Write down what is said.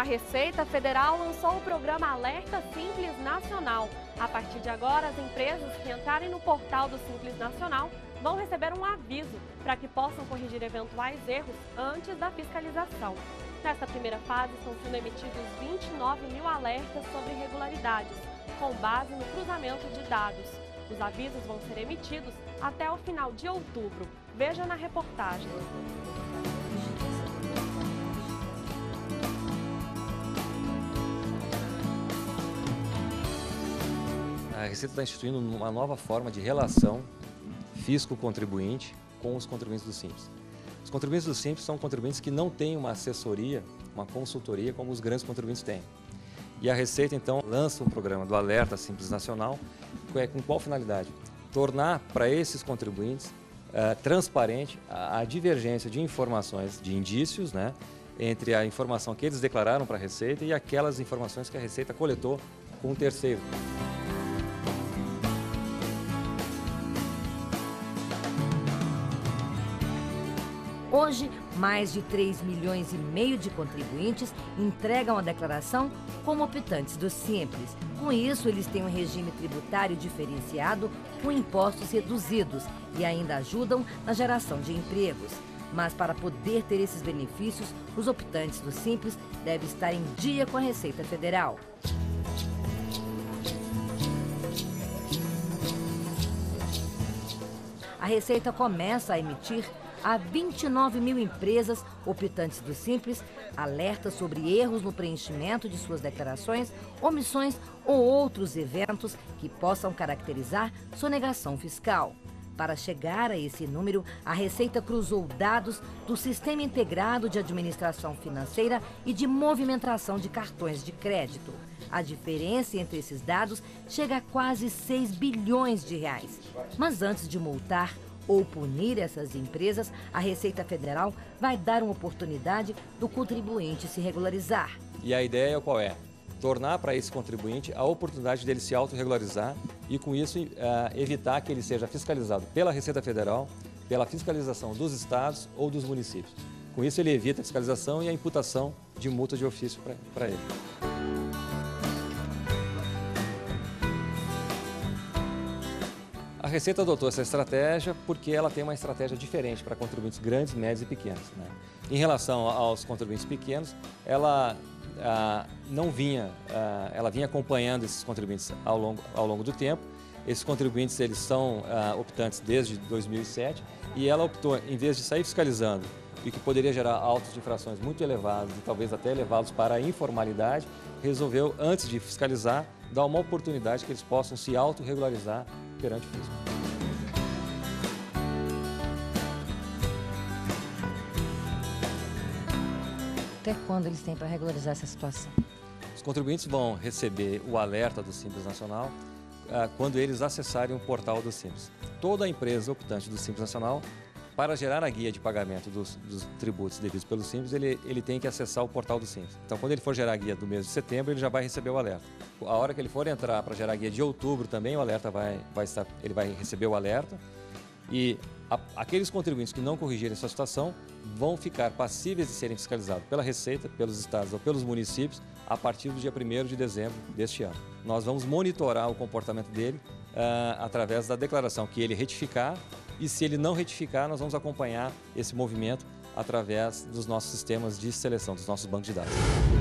A Receita Federal lançou o programa Alerta Simples Nacional. A partir de agora, as empresas que entrarem no portal do Simples Nacional vão receber um aviso para que possam corrigir eventuais erros antes da fiscalização. Nesta primeira fase, estão sendo emitidos 29 mil alertas sobre irregularidades, com base no cruzamento de dados. Os avisos vão ser emitidos até o final de outubro. Veja na reportagem. Receita está instituindo uma nova forma de relação fisco-contribuinte com os contribuintes do Simples. Os contribuintes do Simples são contribuintes que não têm uma assessoria, uma consultoria como os grandes contribuintes têm. E a Receita, então, lança um programa do Alerta Simples Nacional, com qual finalidade? Tornar para esses contribuintes uh, transparente a, a, divergência de informações, de indícios, né, entre a informação que eles declararam para a Receita e aquelas informações que a Receita coletou com um terceiro. Hoje, mais de 3 milhões e meio de contribuintes entregam a declaração como optantes do Simples. Com isso, eles têm um regime tributário diferenciado com impostos reduzidos e ainda ajudam na geração de empregos. Mas para poder ter esses benefícios, os optantes do Simples devem estar em dia com a Receita Federal. A Receita começa a emitir a 29 mil empresas optantes do Simples alerta sobre erros no preenchimento de suas declarações, omissões ou outros eventos que possam caracterizar sonegação fiscal. Para chegar a esse número, a Receita cruzou dados do Sistema Integrado de Administração Financeira e de Movimentação de Cartões de Crédito. A diferença entre esses dados chega a quase 6 bilhões de reais. Mas antes de multar, ou punir essas empresas, a Receita Federal vai dar uma oportunidade do contribuinte se regularizar. E a ideia qual é? Tornar para esse contribuinte a oportunidade dele se autorregularizar e, com isso, uh, evitar que ele seja fiscalizado pela Receita Federal, pela fiscalização dos estados ou dos municípios. Com isso, ele evita a fiscalização e a imputação de multa de ofício para ele. Receita adotou essa estratégia porque ela tem uma estratégia diferente para contribuintes grandes, médios e pequenos. Né? Em relação aos contribuintes pequenos, ela ah, não vinha, ah, ela vinha acompanhando esses contribuintes ao longo, ao longo do tempo. Esses contribuintes eles são ah, optantes desde 2007 e ela optou, em vez de sair fiscalizando e que poderia gerar autos de infrações muito elevados e talvez até levá-los para a informalidade, resolveu, antes de fiscalizar, dar uma oportunidade que eles possam se autorregularizar perante o fisco. Até quando eles têm para regularizar essa situação? Os contribuintes vão receber o alerta do Simples Nacional ah, quando eles acessarem o portal do Simples. Toda empresa optante do Simples Nacional para gerar a guia de pagamento dos, dos, tributos devidos pelo Simples, ele, ele tem que acessar o portal do Simples. Então, quando ele for gerar a guia do mês de setembro, ele já vai receber o alerta. A hora que ele for entrar para gerar a guia de outubro também, o alerta vai, vai estar, ele vai receber o alerta. E a, aqueles contribuintes que não corrigirem essa situação vão ficar passíveis de serem fiscalizados pela Receita, pelos estados ou pelos municípios a partir do dia 1 de dezembro deste ano. Nós vamos monitorar o comportamento dele uh, através da declaração que ele retificar e se ele não retificar, nós vamos acompanhar esse movimento através dos nossos sistemas de seleção, dos nossos bancos de dados.